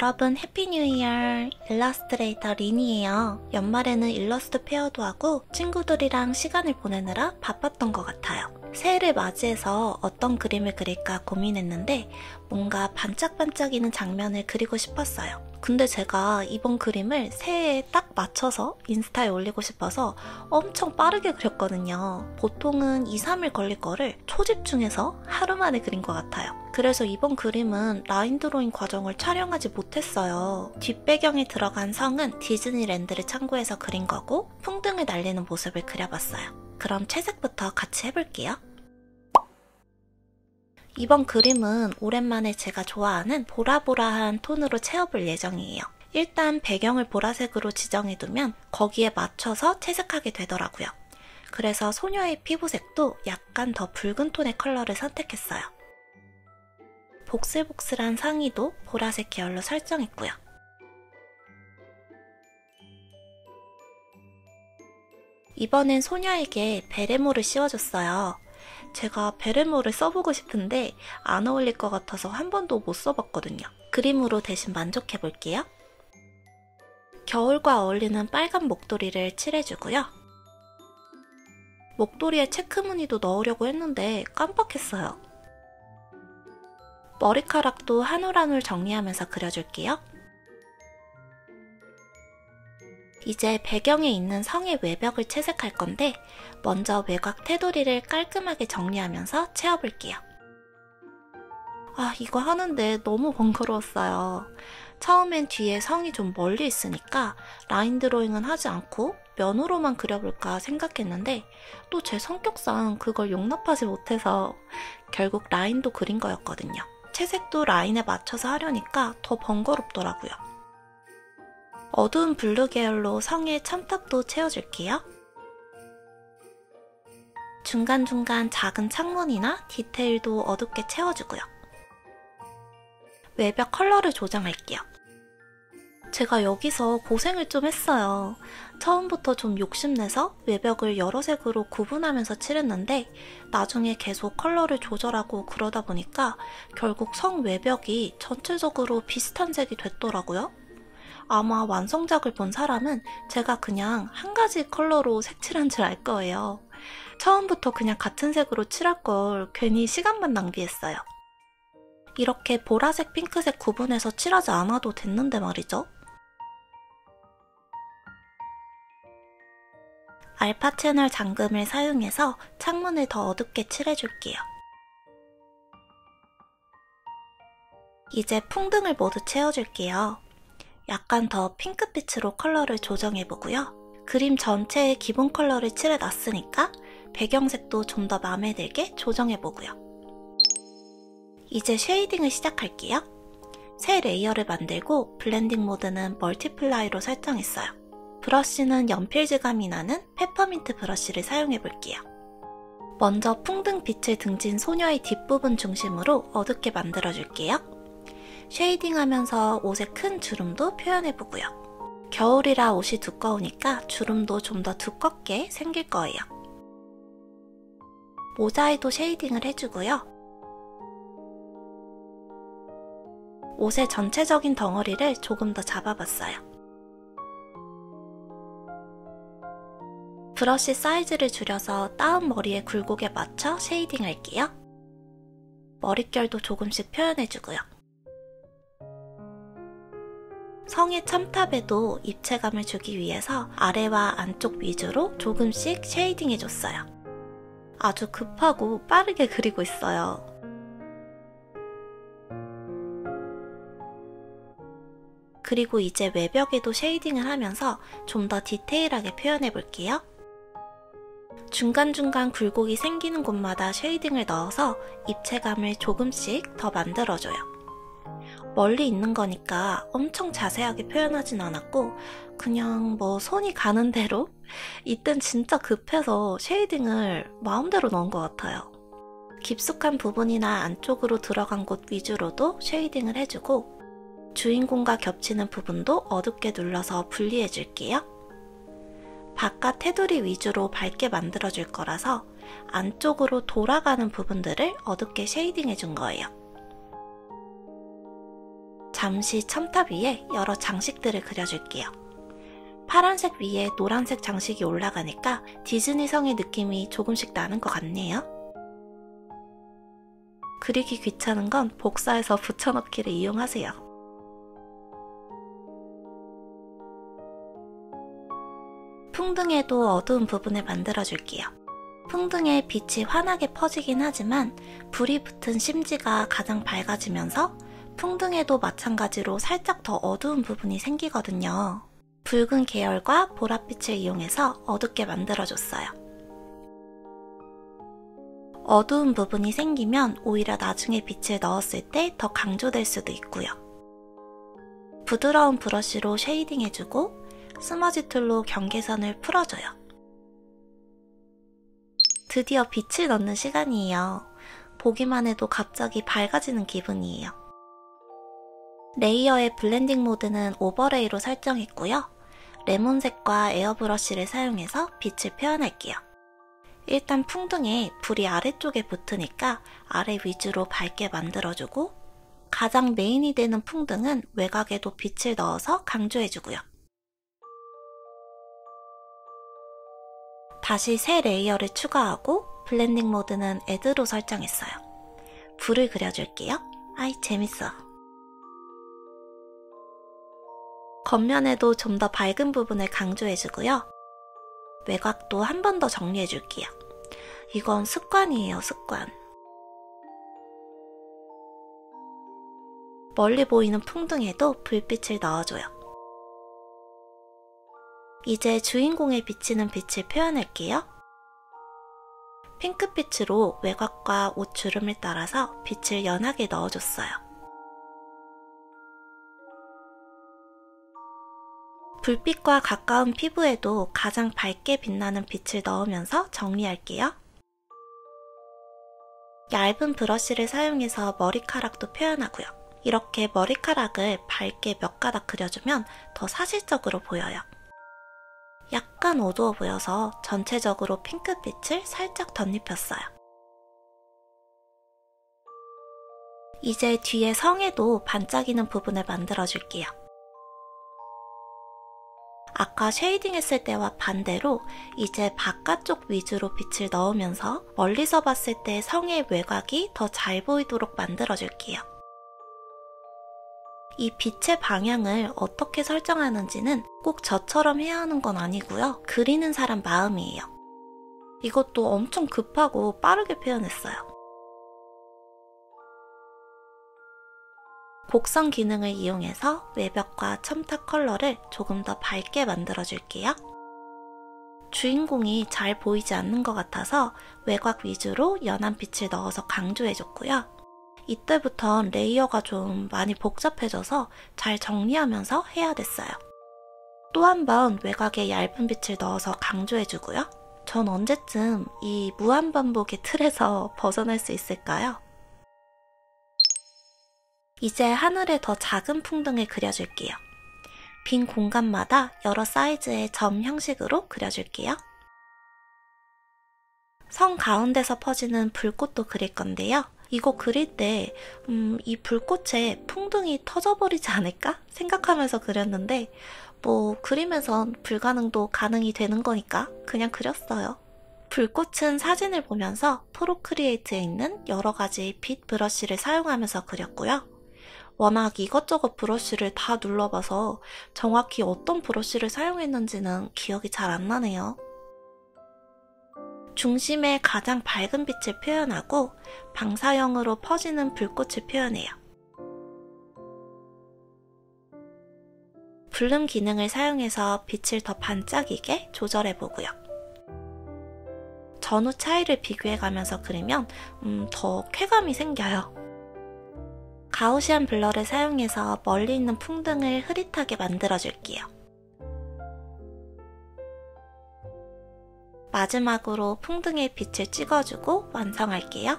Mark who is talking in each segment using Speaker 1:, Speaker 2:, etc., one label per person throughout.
Speaker 1: 여러분 Happy New Year 일러스트레이터 린이에요. 연말에는 일러스트 fair도 하고 친구들이랑 시간을 보내느라 바빴던 것 같아요. 새해를 맞이해서 어떤 그림을 그릴까 고민했는데 뭔가 반짝반짝이는 장면을 그리고 싶었어요. 근데 제가 이번 그림을 새해에 딱 맞춰서 인스타에 올리고 싶어서 엄청 빠르게 그렸거든요. 보통은 2, 3일 걸릴 거를 초집중해서 하루 만에 그린 것 같아요. 그래서 이번 그림은 라인 드로잉 과정을 촬영하지 못했어요. 뒷배경에 들어간 성은 디즈니랜드를 참고해서 그린 거고 풍등을 날리는 모습을 그려봤어요. 그럼 채색부터 같이 해볼게요. 이번 그림은 오랜만에 제가 좋아하는 보라보라한 톤으로 채워볼 예정이에요. 일단 배경을 보라색으로 지정해두면 거기에 맞춰서 채색하게 되더라고요. 그래서 소녀의 피부색도 약간 더 붉은 톤의 컬러를 선택했어요. 복슬복슬한 상의도 보라색 계열로 설정했고요. 이번엔 소녀에게 베레모를 씌워줬어요. 제가 베레모를 써보고 싶은데 안 어울릴 것 같아서 한 번도 못 써봤거든요. 그림으로 대신 만족해 볼게요. 겨울과 어울리는 빨간 목도리를 칠해주고요. 목도리에 체크 무늬도 넣으려고 했는데 깜빡했어요. 머리카락도 한 올 한 올 정리하면서 그려줄게요. 이제 배경에 있는 성의 외벽을 채색할 건데 먼저 외곽 테두리를 깔끔하게 정리하면서 채워볼게요. 아 이거 하는데 너무 번거로웠어요. 처음엔 뒤에 성이 좀 멀리 있으니까 라인 드로잉은 하지 않고 면으로만 그려볼까 생각했는데 또 제 성격상 그걸 용납하지 못해서 결국 라인도 그린 거였거든요. 채색도 라인에 맞춰서 하려니까 더 번거롭더라고요. 어두운 블루 계열로 성의 첨탑도 채워줄게요. 중간중간 작은 창문이나 디테일도 어둡게 채워주고요. 외벽 컬러를 조정할게요. 제가 여기서 고생을 좀 했어요. 처음부터 좀 욕심내서 외벽을 여러 색으로 구분하면서 칠했는데 나중에 계속 컬러를 조절하고 그러다 보니까 결국 성 외벽이 전체적으로 비슷한 색이 됐더라고요. 아마 완성작을 본 사람은 제가 그냥 한 가지 컬러로 색칠한 줄 알 거예요. 처음부터 그냥 같은 색으로 칠할 걸 괜히 시간만 낭비했어요. 이렇게 보라색, 핑크색 구분해서 칠하지 않아도 됐는데 말이죠. 알파 채널 잠금을 사용해서 창문을 더 어둡게 칠해줄게요. 이제 풍등을 모두 채워줄게요. 약간 더 핑크빛으로 컬러를 조정해보고요. 그림 전체의 기본 컬러를 칠해놨으니까 배경색도 좀 더 마음에 들게 조정해보고요. 이제 shading을 시작할게요. 새 layer를 만들고 blending mode는 multiply로 설정했어요. 브러쉬는 연필 질감이 나는 페퍼민트 브러쉬를 사용해 볼게요. 먼저 풍등 빛을 등진 소녀의 뒷부분 중심으로 어둡게 만들어줄게요. shading하면서 옷의 큰 주름도 표현해보고요. 겨울이라 옷이 두꺼우니까 주름도 좀 더 두껍게 생길 거예요. 모자에도 shading을 해주고요. 옷의 전체적인 덩어리를 조금 더 잡아봤어요. 브러쉬 사이즈를 줄여서 다운 머리의 굴곡에 맞춰 shading 할게요. 머릿결도 조금씩 표현해주고요. 성의 첨탑에도 입체감을 주기 위해서 아래와 안쪽 위주로 조금씩 shading 해줬어요. 아주 급하고 빠르게 그리고 있어요. 그리고 이제 외벽에도 shading을 하면서 좀 더 디테일하게 표현해 볼게요. 중간중간 굴곡이 생기는 곳마다 shading을 넣어서 입체감을 조금씩 더 만들어줘요. 멀리 있는 거니까 엄청 자세하게 표현하진 않았고 그냥 뭐 손이 가는 대로 이땐 진짜 급해서 shading을 마음대로 넣은 것 같아요. 깊숙한 부분이나 안쪽으로 들어간 곳 위주로도 shading을 해주고 주인공과 겹치는 부분도 어둡게 눌러서 분리해 줄게요. 바깥 테두리 위주로 밝게 만들어 줄 거라서 안쪽으로 돌아가는 부분들을 어둡게 shading 해준 거예요. 잠시 첨탑 위에 여러 장식들을 그려줄게요. 파란색 위에 노란색 장식이 올라가니까 디즈니 성의 느낌이 조금씩 나는 것 같네요. 그리기 귀찮은 건 복사해서 붙여넣기를 이용하세요. 풍등에도 어두운 부분을 만들어줄게요. 풍등에 빛이 환하게 퍼지긴 하지만 불이 붙은 심지가 가장 밝아지면서 풍등에도 마찬가지로 살짝 더 어두운 부분이 생기거든요. 붉은 계열과 보랏빛을 이용해서 어둡게 만들어줬어요. 어두운 부분이 생기면 오히려 나중에 빛을 넣었을 때 더 강조될 수도 있고요. 부드러운 브러쉬로 shading 해주고 smudge tool로 경계선을 풀어줘요. 드디어 빛을 넣는 시간이에요. 보기만 해도 갑자기 밝아지는 기분이에요. layer의 blending mode는 overlay로 설정했고요. 레몬색과 에어브러쉬를 사용해서 빛을 표현할게요. 일단 풍등에 불이 아래쪽에 붙으니까 아래 위주로 밝게 만들어주고 가장 메인이 되는 풍등은 외곽에도 빛을 넣어서 강조해주고요. 다시 새 layer를 추가하고 blending mode는 add로 설정했어요. 불을 그려줄게요. 아이 재밌어. 겉면에도 좀 더 밝은 부분을 강조해주고요. 외곽도 한 번 더 정리해줄게요. 이건 습관이에요, 습관. 멀리 보이는 풍등에도 불빛을 넣어줘요. 이제 주인공에 비치는 빛을 표현할게요. 핑크빛으로 외곽과 옷 주름을 따라서 빛을 연하게 넣어줬어요. 불빛과 가까운 피부에도 가장 밝게 빛나는 빛을 넣으면서 정리할게요. 얇은 브러쉬를 사용해서 머리카락도 표현하고요. 이렇게 머리카락을 밝게 몇 가닥 그려주면 더 사실적으로 보여요. 약간 어두워 보여서 전체적으로 핑크빛을 살짝 덧입혔어요. 이제 뒤에 성에도 반짝이는 부분을 만들어줄게요. 아까 shading 했을 때와 반대로 이제 바깥쪽 위주로 빛을 넣으면서 멀리서 봤을 때 성의 외곽이 더 잘 보이도록 만들어줄게요. 이 빛의 방향을 어떻게 설정하는지는 꼭 저처럼 해야 하는 건 아니고요. 그리는 사람 마음이에요. 이것도 엄청 급하고 빠르게 표현했어요. 곡선 기능을 이용해서 외벽과 첨탑 컬러를 조금 더 밝게 만들어 줄게요. 주인공이 잘 보이지 않는 것 같아서 외곽 위주로 연한 빛을 넣어서 강조해줬고요. 이때부턴 레이어가 좀 많이 복잡해져서 잘 정리하면서 해야 됐어요. 또 한 번 외곽에 얇은 빛을 넣어서 강조해주고요. 전 언제쯤 이 무한반복의 틀에서 벗어날 수 있을까요? 이제 하늘에 더 작은 풍등을 그려줄게요. 빈 공간마다 여러 사이즈의 점 형식으로 그려줄게요. 성 가운데서 퍼지는 불꽃도 그릴 건데요. 이거 그릴 때, 음, 이 불꽃에 풍등이 터져버리지 않을까? 생각하면서 그렸는데, 뭐, 그리면선 불가능도 가능이 되는 거니까 그냥 그렸어요. 불꽃은 사진을 보면서 Procreate에 있는 여러 가지 빛 브러쉬를 사용하면서 그렸고요. 워낙 이것저것 브러쉬를 다 눌러봐서 정확히 어떤 브러쉬를 사용했는지는 기억이 잘 안 나네요. 중심에 가장 밝은 빛을 표현하고 방사형으로 퍼지는 불꽃을 표현해요. 블룸 기능을 사용해서 빛을 더 반짝이게 조절해보고요. 전후 차이를 비교해가면서 그리면 음, 더 쾌감이 생겨요. 가우시안 블러를 사용해서 멀리 있는 풍등을 흐릿하게 만들어줄게요. 마지막으로 풍등에 빛을 찍어주고 완성할게요.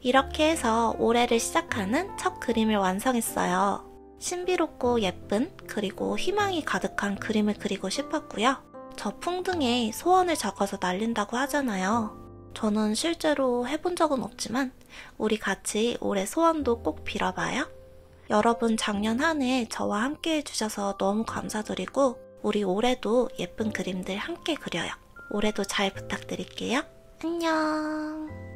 Speaker 1: 이렇게 해서 올해를 시작하는 첫 그림을 완성했어요. 신비롭고 예쁜 그리고 희망이 가득한 그림을 그리고 싶었고요. 저 풍등에 소원을 적어서 날린다고 하잖아요. 저는 실제로 해본 적은 없지만 우리 같이 올해 소원도 꼭 빌어봐요. 여러분 작년 한 해 저와 함께 해주셔서 너무 감사드리고 우리 올해도 예쁜 그림들 함께 그려요. 올해도 잘 부탁드릴게요. 안녕.